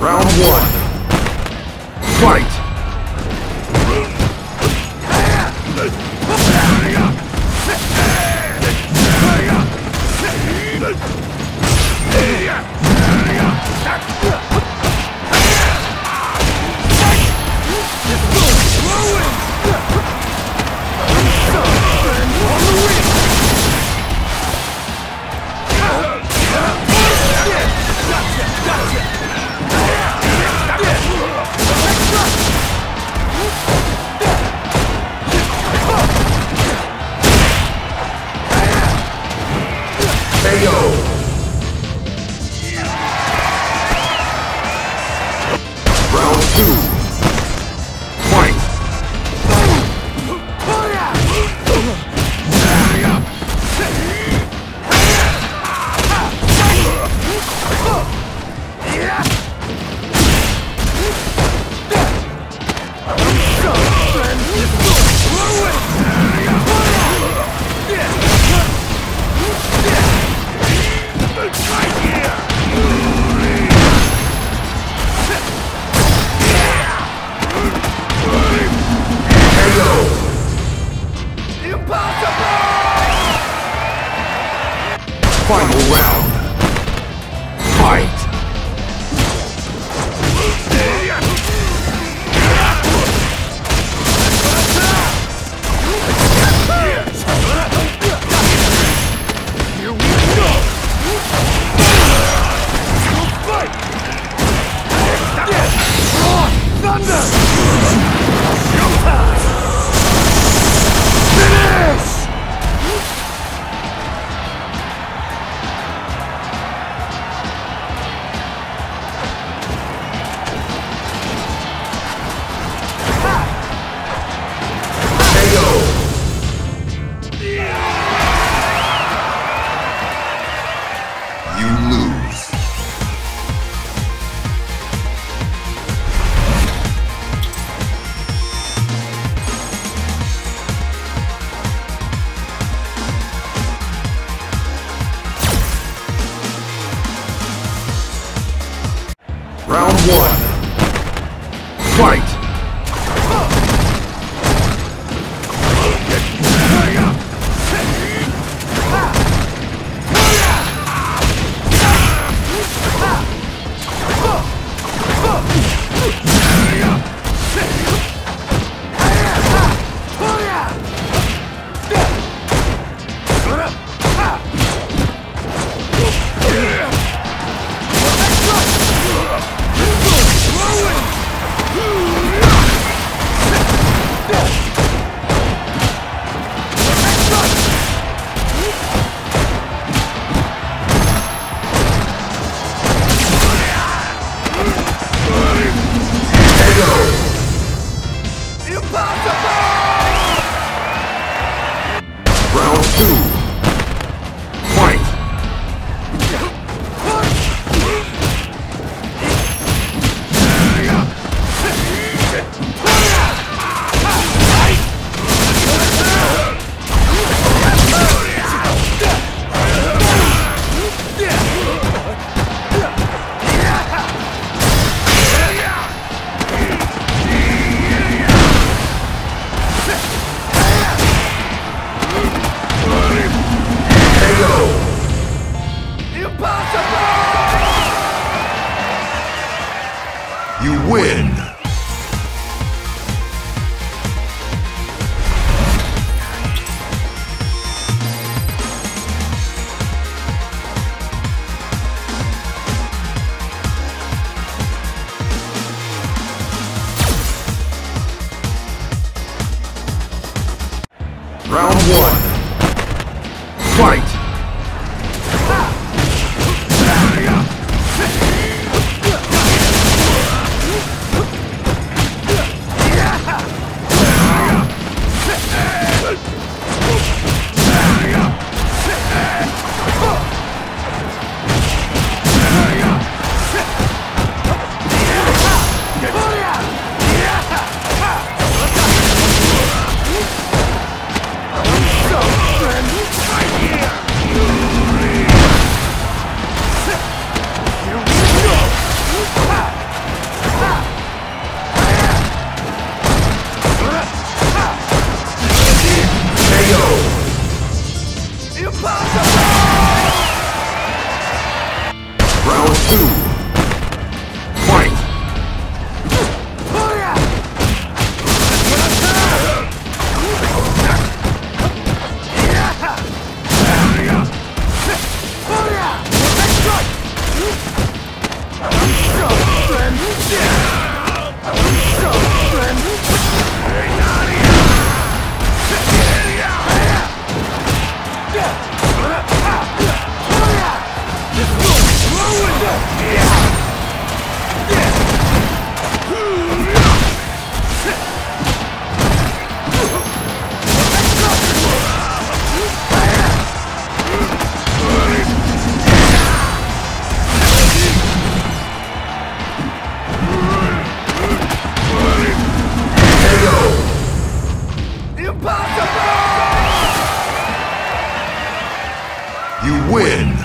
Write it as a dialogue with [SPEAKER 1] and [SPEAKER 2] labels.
[SPEAKER 1] Round one. Fight! Two. Final round. Fight! Round one. Fight! Win! Win!